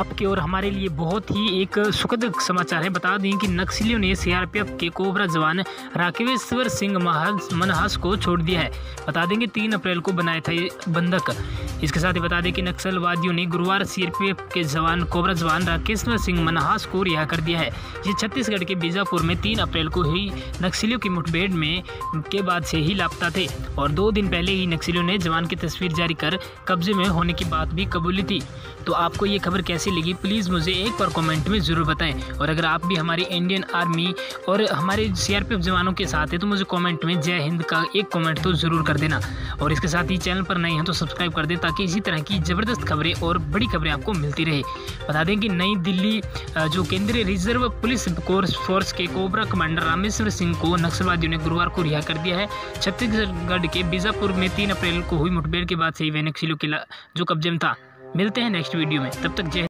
आपके और हमारे लिए बहुत ही एक सुखद समाचार है। बता दें कि नक्सलियों ने सीआरपीएफ के कोबरा जवान राकेश्वर सिंह मनहास को छोड़ दिया है। बता देंगे तीन अप्रैल को बनाया था बंधक। इसके साथ ही बता दें कि नक्सलवादियों ने गुरुवार सीआरपीएफ के जवान कोबरा जवान राकेश्वर सिंह मनहास को रिहा कर दिया है। ये छत्तीसगढ़ के बीजापुर में तीन अप्रैल को ही नक्सलियों की मुठभेड़ में के बाद से ही लापता थे और दो दिन पहले ही नक्सलियों ने जवान की तस्वीर जारी कर कब्जे में होने की बात भी कबूली थी। तो आपको ये खबर कैसी लगी प्लीज़ मुझे एक बार कमेंट में ज़रूर बताएँ। और अगर आप भी हमारी इंडियन आर्मी और हमारे सीआरपीएफ जवानों के साथ हैं तो मुझे कमेंट में जय हिंद का एक कमेंट तो ज़रूर कर देना। और इसके साथ ही चैनल पर नए हैं तो सब्सक्राइब कर दें, ताकि इसी तरह की ज़बरदस्त खबरें और बड़ी खबरें आपको मिलती रहे। बता दें कि नई दिल्ली जो केंद्रीय रिज़र्व पुलिस कोर्स फोर्स के कोबरा कमांडर रामेश्वर सिंह को नक्सलवादियों ने गुरुवार को रिहा कर दिया है। छत्तीसगढ़ के बीजापुर में तीन अप्रैल को हुई मुठभेड़ के बाद से ही वे नक्सलियों के जो कब्जे में था। मिलते हैं नेक्स्ट वीडियो में। तब तक जय